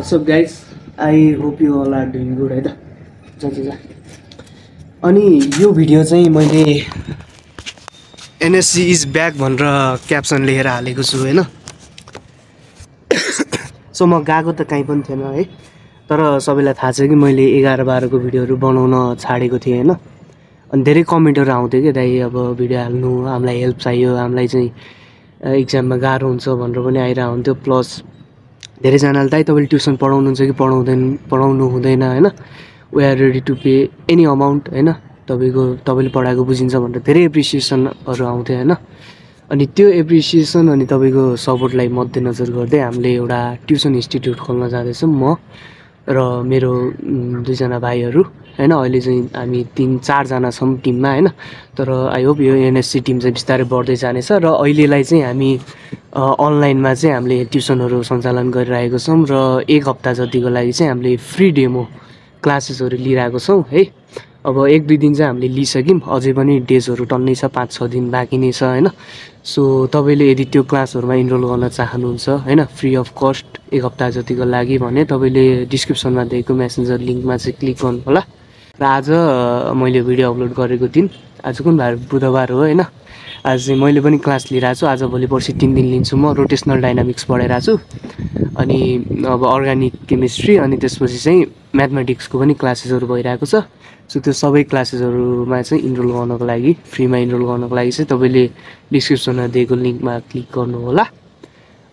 What's up guys I hope you all are doing good है त? जा जा अनि यो भिडियो चाहिँ मैले एनएससी इज ब्याक भनेर क्याप्सन लेखेर हालेको छु होइन? सो म गएको त कहीँ पनि थिएन है? तर सबैलाई थाहा छ कि मैले एघार बाह्रको भिडियोहरू बनाउन छाडेको थिएँ होइन? अनि धेरै कमेन्टहरू आउँथ्यो कि दाइ अब भिडियो हाल्नु हामीलाई हेल्प चाहियो हामीलाई चाहिँ इक्जाममा गाह्रो हुन्छ भनेर पनि आइरहेको हुन्थ्यो प्लस धेरैजनाले दाइ तपाईँले ट्युसन पढाउनुहुन्छ कि पढाउँदैन पढाउनु हुँदैन होइन? We are ready to pay any amount होइन? तपाईँको तपाईँले पढाएको बुझिन्छ भनेर धेरै एप्रिसिएसनहरू आउँथ्यो होइन? अनि त्यो एप्रिसिएसन अनि तपाईँको सपोर्टलाई मध्यनजर गर्दै हामीले एउटा ट्युसन इन्स्टिट्युट खोल्न जाँदैछौँ म र मेरो दुईजना भाइहरू होइन? अहिले चाहिँ हामी तिन चारजना छौँ टिममा होइन? तर आई होप यो एनएससी टिम चाहिँ बिस्तारै बढ्दै जानेछ र अहिलेलाई चाहिँ हामी अनलाइनमा चाहिँ हामीले ट्युसनहरू सञ्चालन गरिरहेको छौँ र एक हप्ता जतिको लागि चाहिँ हामीले फ्री डेमो क्लासेसहरू लिइरहेको छौँ है। अब एक दुई दिन चाहिँ हामीले लिइसक्यौँ। अझै पनि डेजहरू टन्नै छ पाँच छ दिन बाँकी नै छ होइन। सो तपाईँले यदि त्यो क्लासहरूमा इनरोल गर्न चाहनुहुन्छ होइन फ्री अफ कस्ट एक हप्ता जतिको लागि भने तपाईँले डिस्क्रिप्सनमा दिएको मेसेन्जर लिङ्कमा चाहिँ क्लिक गर्नु होला र आज मैले भिडियो अपलोड गरेको दिन आज कुन बार बुधबार हो होइन। आज चाहिँ मैले पनि क्लास लिइरहेको छु। आज भोलि पर्सि तिन दिन लिन्छु म। रोटेसनल डाइनामिक्स पढाइरहेको छु। अनि अब अर्ग्यानिक केमिस्ट्री अनि त्यसपछि चाहिँ म्याथमेटिक्सको पनि क्लासेसहरू भइरहेको छ। सो त्यो सबै क्लासेसहरूमा चाहिँ इनरोल गर्नको लागि फ्रीमा इनरोल गर्नको लागि चाहिँ तपाईँले डिस्क्रिप्सनमा दिएको लिङ्कमा क्लिक गर्नु होला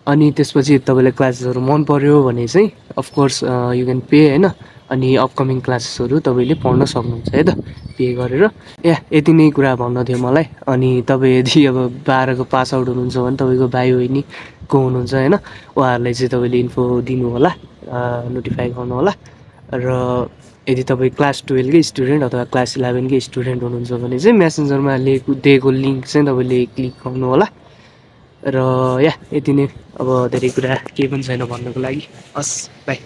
अनि त्यसपछि तपाईँलाई क्लासेसहरू मन पर्यो भने चाहिँ अफकोर्स यु क्यान पे होइन? अनि अपकमिङ क्लासेसहरू तपाईँले पढ्न सक्नुहुन्छ है त? पे गरेर। या यति नै कुरा भन्न थियो मलाई। अनि तपाईँ यदि अब बाह्रको पास आउट हुनुहुन्छ भने तपाईँको भाइ बहिनी को हुनुहुन्छ होइन? उहाँहरूलाई चाहिँ तपाईँले इन्फो दिनु होला नोटिफाई गर्नु होला र यदि तपाईँ क्लास टुवेल्भकै स्टुडेन्ट अथवा क्लास इलेभेनकै स्टुडेन्ट हुनुहुन्छ भने चाहिँ मेसेन्जरमा लिएको दिएको लिङ्क चाहिँ तपाईँले क्लिक गर्नु होला र या यति नै। अब धेरै कुरा केही पनि छैन भन्नको लागि। हस् बाई